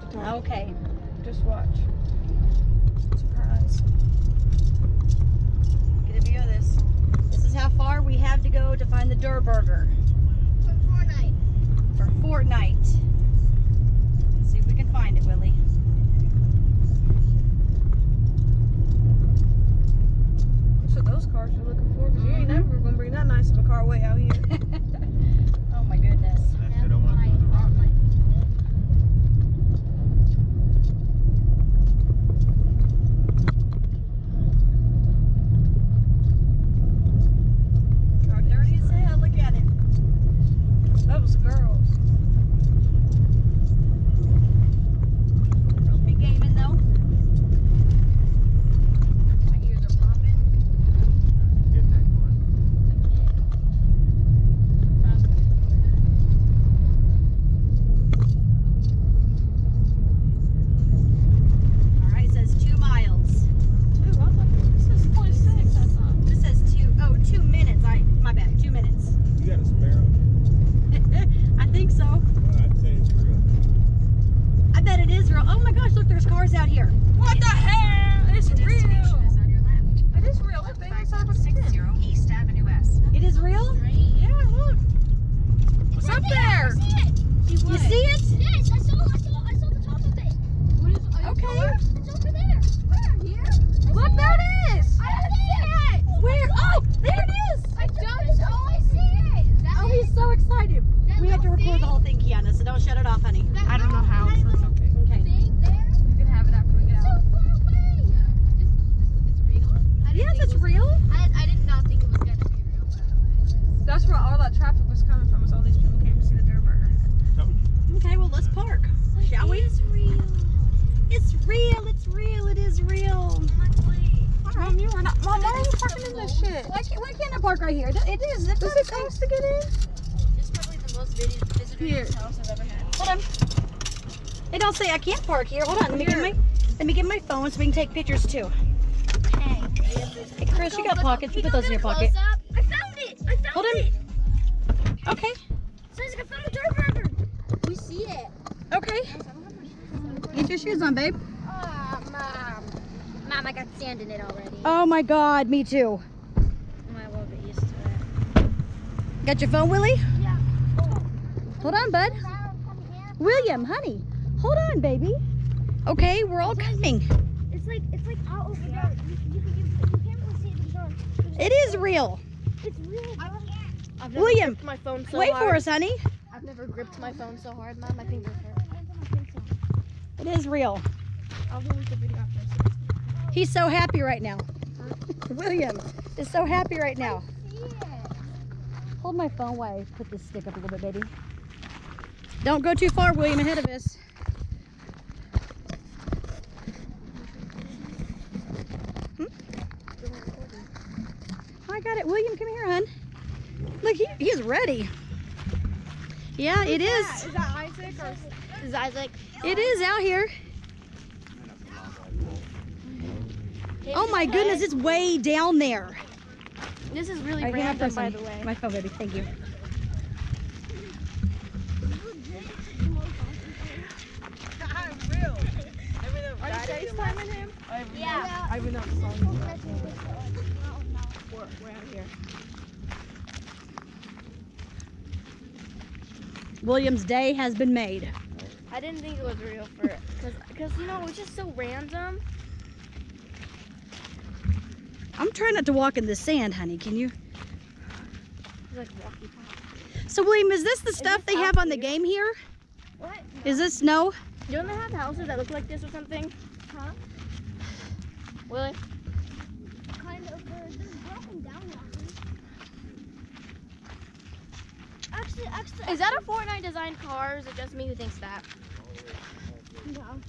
have to talk. Okay. Just watch. Surprise. Get a view of this. This is how far we have to go to find the Durr Burger From Fortnite. for Fortnite. Let's see if we can find it, Willie. So those cars you're looking for, because you ain't mm-hmm. never gonna bring that nice of a car way out here. park right here? It is. It's Does it cost to get in? It's probably the most vid- visited Here. house I've ever had. Hold on. They don't say I can't park here. Hold on. Let me get my let me get my phone so we can take pictures too. Hey. Hey, Chris, you got pockets. You put those in your pocket. Up. I found it. I found Hold on. it. Okay. Says I found the Durr burger. We see it. Okay. Get your shoes on, babe. Oh, mom. Mom, I got sand in it already. Oh my God, me too. I will get used to it. Got your phone, Willie? Yeah. Hold on, bud. William, honey, hold on, baby. Okay, we're all coming. It's like it's like out over there. You, you, can- you, you can't really see it. There's It is real. It's real. I've never William, gripped my phone so Wait hard. for us, honey. I've never gripped my phone so hard, Mom. My fingers hurt. It is real. I'll delete the video after. He's so happy right now. William is so happy right now. Hold my phone while I put this stick up a little bit, baby. Don't go too far, William, ahead of us. Hmm? I got it. William, come here, hon. Look, he, he's ready. Yeah, it is. Is that Isaac or? Is Isaac? It is out here. Oh my goodness, it's way down there. This is really All right, hand my random, phone, by the way. My phone, baby. Thank you. I'm real. Are you FaceTiming him? Yeah. I would not saw you. We're, we're out here. William's day has been made. I didn't think it was real for it. because you know it's just so random. I'm trying not to walk in the sand, honey. Can you? It's like walkie talkie. So, William, is this the stuff this they have on the game here? What? Is this snow? Don't they have houses that look like this or something? Huh? Willie? Kind of. Uh, there's broken down walkers. Actually, actually. Is that a Fortnite designed car? Or is it just me who thinks that? No.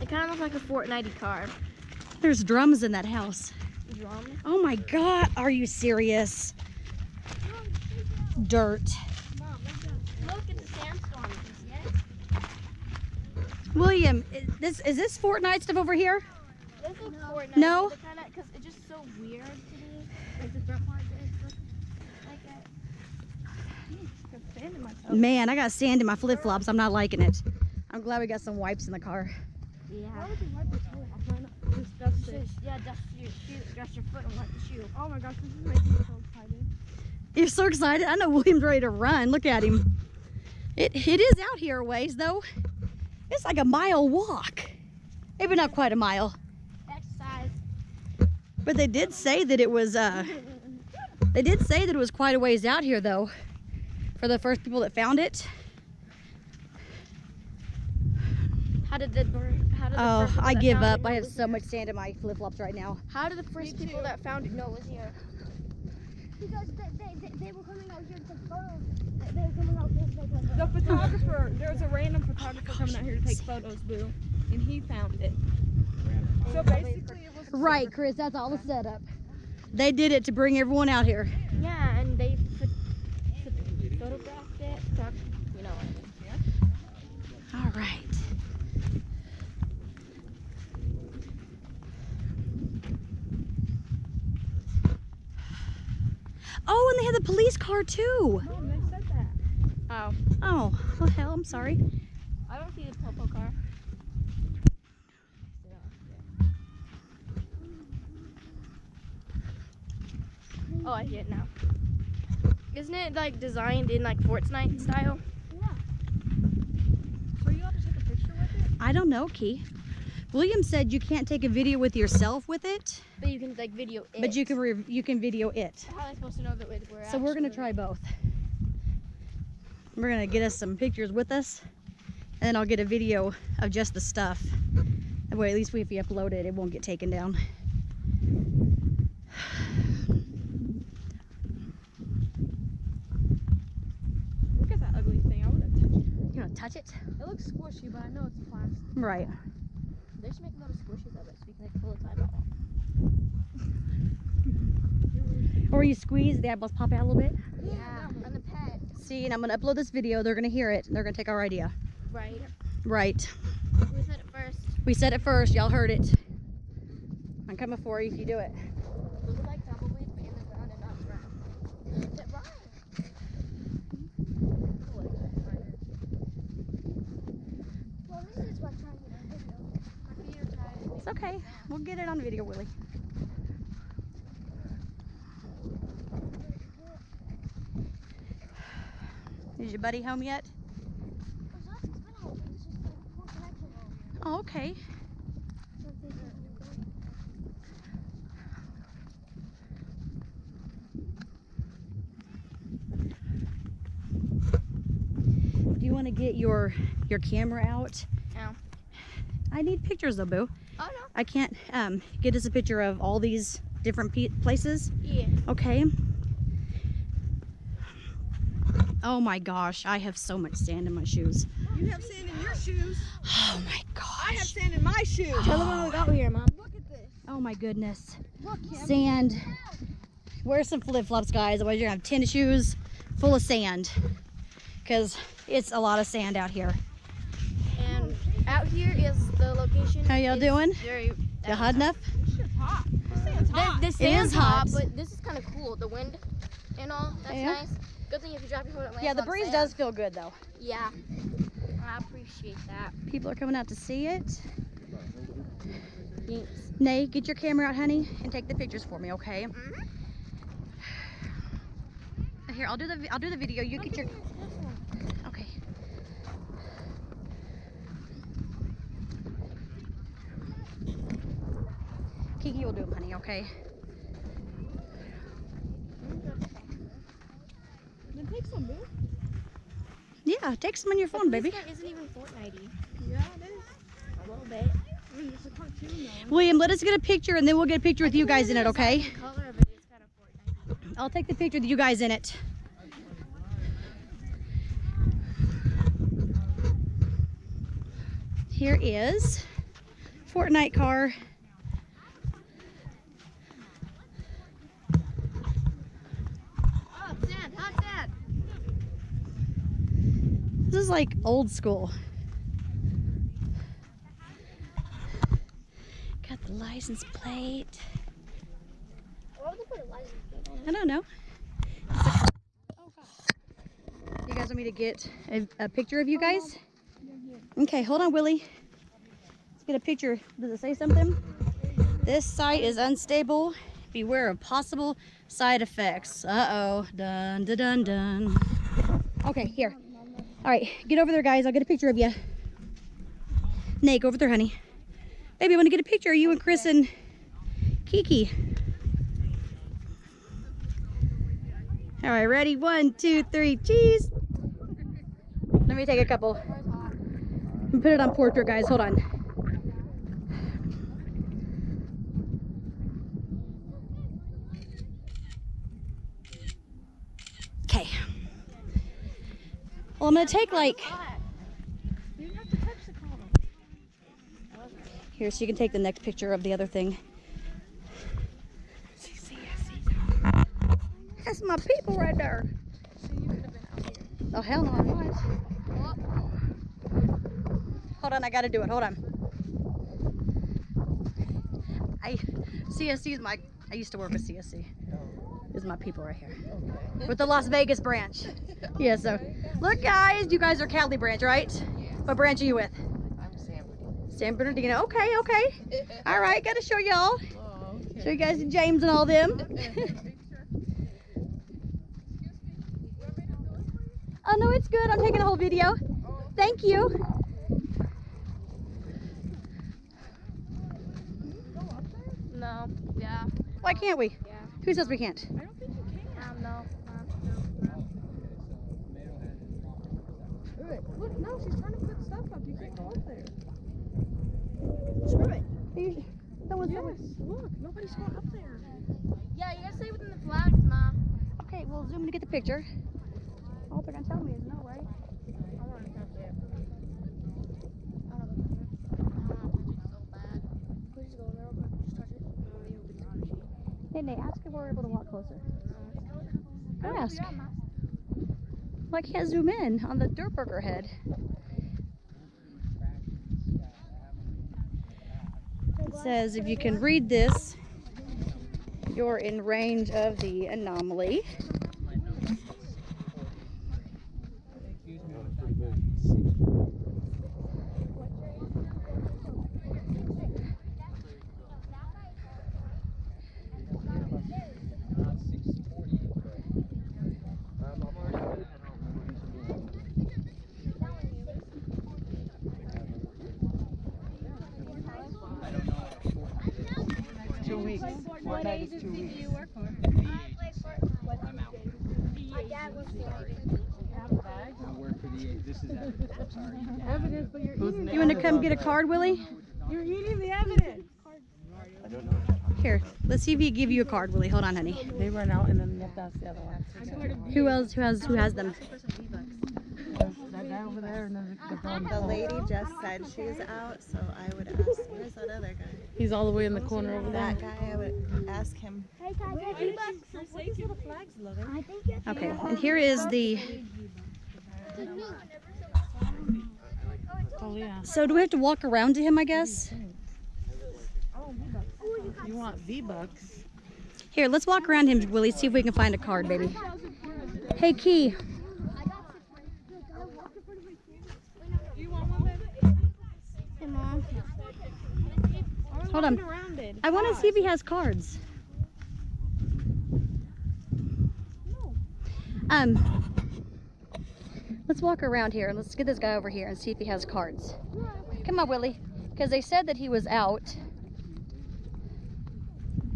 It kind of looks like a Fortnite car. There's drums in that house. Oh my God, are you serious? Dirt. Look at the sandstorm. You can see it? William, i- this is this Fortnite stuff over here? This is Fortnite. No. Because it's just so weird to me. Like the front part is like a. Man, I got sand in my flip flops. I'm not liking it. I'm glad we got some wipes in the car. Yeah. Why would you wipe your toe off? Why not just dust it? Just, yeah, dust your shoe, dust your foot and wipe the shoe. Oh my gosh, this is making me so excited. You're so excited. I know William's ready to run. Look at him. It it is out here a ways though. It's like a mile walk. Maybe not quite a mile. Exercise. But they did say that it was uh they did say that it was quite a ways out here though. For the first people that found it. How did the bird? How did the Oh, first I give up. I have so here? much sand in my flip flops right now. How did the first people that found it know it was here? Because they, they, they, they were coming out here to take photos. They, they were coming out here to take photos. The photographer, there was a random photographer coming out here to take photos, Boo, and he found it. So basically, it was Right, Chris, that's all the setup. They did it to bring everyone out here. Yeah, and they put, put, photographed it. Talk, you know. what I mean. All right. Oh, and they had the police car too. Oh, they said that. Oh, Oh, well, hell, I'm sorry. I don't see the popo car. Oh, I see it now. Isn't it like designed in like Fortnite style? Yeah. So you have to take a picture with it? I don't know, Key. William said you can't take a video with yourself with it, But you can like video it. but you can re- you can video it. How are they supposed to know that we're So we're gonna try both. We're gonna get us some pictures with us, and then I'll get a video of just the stuff. That way, at least we if we upload it, it won't get taken down. Look at that ugly thing. I want to touch it. You wanna touch it? It looks squishy, but I know it's plastic. Right. They should make a lot of squishes of it so we can like pull its eyeball off. Or you squeeze, the eyeballs pop out a little bit. Yeah, and the pet. See, and I'm gonna upload this video. They're gonna hear it, and they're gonna take our idea. Right. Right. We said it first. We said it first. Y'all heard it. I'm coming for you if you do it. Those are like tumbleweeds in the ground and not around. Is it right? Well, this is what trying to get a video. My feet are tired. It's okay. We'll get it on video, Willie. Is your buddy home yet? Oh, so that's it's been home. It's just the poor connection home. Okay. So they can Do you want to get your your camera out? No. I need pictures though, boo. Oh no. I can't um, get us a picture of all these different places. Yeah. Okay. Oh my gosh, I have so much sand in my shoes. You have sand in your shoes. Oh my gosh. I have sand in my shoes. Tell them what we got here, mom. Look at this. Oh my goodness. Look. Sand. Wear some flip flops, guys. Otherwise, you're gonna have tennis shoes full of sand. Because it's a lot of sand out here. And out here is the location. How y'all doing? Very. You hot enough? This shit's hot. This sand's hot. the sand's hot. hot, but this is kind of cool. The wind and all. That's Yeah. nice. Good thing if you drop your foot, it lands Yeah, the breeze sand. does feel good though. Yeah. I appreciate that. People are coming out to see it. Thanks. Nay, get your camera out, honey, and take the pictures for me, okay? Mhm. Here, I'll do the vi- I'll do the video. You get your okay. Kiki will do them, honey. Okay. Then take some, boo. Yeah, take some on your phone, baby. This guy isn't even Fortnite-y. Yeah, it is. A little bit. I mean, it's a cartoon, though. William, let us get a picture, and then we'll get a picture with you guys in it, okay? Color of it is kind of I'll take the picture with you guys in it. Here is Fortnite car. Hot sand, hot sand. This is like old school. Got the license plate. I don't know. You guys want me to get a, a picture of you guys? Okay, hold on, Willie. Let's get a picture. Does it say something? This site is unstable. Beware of possible side effects. Uh-oh. Dun, dun, dun, dun. Okay, here. All right, get over there, guys. I'll get a picture of you. Nate, go over there, honey. Baby, I want to get a picture of you and Chris and Kiki. All right, ready? One, two, three, cheese. Let me take a couple. And put it on portrait, guys. Hold on. Okay. Well, I'm gonna take like. Here, so you can take the next picture of the other thing. That's my people right there. Oh hell no. Hold on, I gotta do it. Hold on. I CSC is my. I used to work with CSC. Is my people right here. With the Las Vegas branch. Yeah. So, look, guys, you guys are Cali branch, right? What branch are you with? I'm San San Bernardino. Okay, okay. All right, gotta show y'all. Oh, okay. Show you guys James and all them. oh no, it's good. I'm taking a whole video. Thank you. No. Yeah. Why can't we? Yeah. Who says we can't? I don't think you can. Um, no. Look, no, she's trying to put Screw it. Look, nobody's up there. Yeah, you gotta stay within the flags, ma. Okay, we'll zoom to get the picture. All they're gonna tell me is no, right? Hey, Nate, ask if we're able to walk closer. Go ask. Well, can't zoom in on the Durr burger head. It says if you can read this, you're in range of the anomaly. Fortnite is two weeks. My dad was I work for the, this is evidence, I'm sorry. Evidence, but you're eating. You want to come get a card, Willie? You're eating the evidence. Here, let's see if he give you a card, Willie. Hold on, honey. They run out and then that's the other one. Who else? Who has? Who has them? That guy over there and the, uh-huh. the brown The fellow. lady just said she's out, so I would ask, where's that other guy? He's all the way in the corner over there. That guy, I would ask him. Hey, can I get V-Bucks? I think Okay, and here is the. Oh yeah. So do we have to walk around to him? I guess. You want V Bucks? Here, let's walk around him, Willie. See if we can find a card, baby. Hey, Key. Hold on. I want to see if he has cards. Um, let's walk around here and let's get this guy over here and see if he has cards. Come on, Willie, because they said that he was out.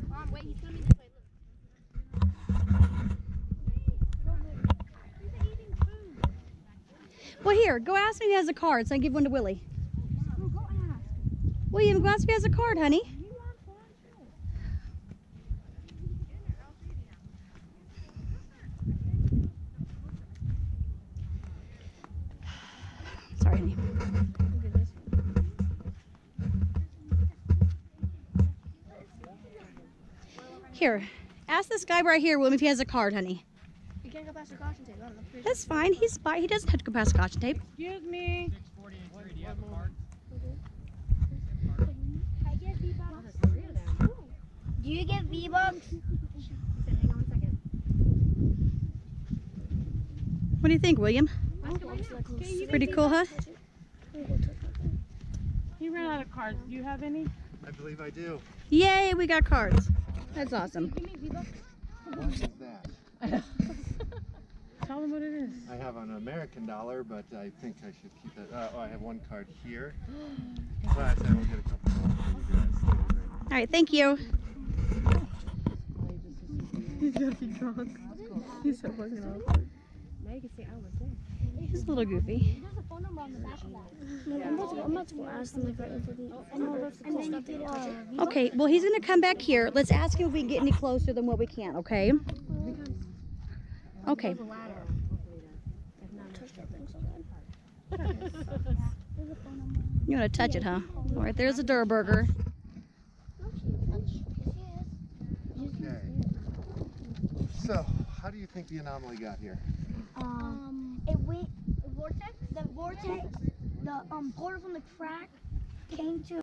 Mom, wait, he's coming this way. Look. Well, here, go ask me if he has a card, so I give one to Willie. William, go ask if he has a card, honey. Sorry, honey. Here, ask this guy right here, William, if he has a card, honey. You can't go past the caution tape. I don't know. Please. That's fine. He's fine. He doesn't have to go past scotch tape. Excuse me. Six forty and three, do you have a card? I get V-Bucks. Do you get V-Bucks? Hang on one second. What do you think, William? Basketball just like Pretty cool, huh? We'll go touch He ran out of cards. Do you have any? I believe I do. Yay, we got cards. That's awesome. What is that? Tell them what it is. I have an American dollar, but I think I should keep that. Uh, oh, I have one card here. But I will get a couple more for you guys. All right, thank you. He's gonna be drunk. He's so fucking awkward. He's a little goofy. To to Okay, well, he's gonna come back here. Let's ask him if we can get any closer than what we can, okay? Okay. You wanna touch it, huh? All right, there's a Durr burger. Okay. So, how do you think the anomaly got here? Um, it went, the vortex, the vortex, the um portal from the crack came to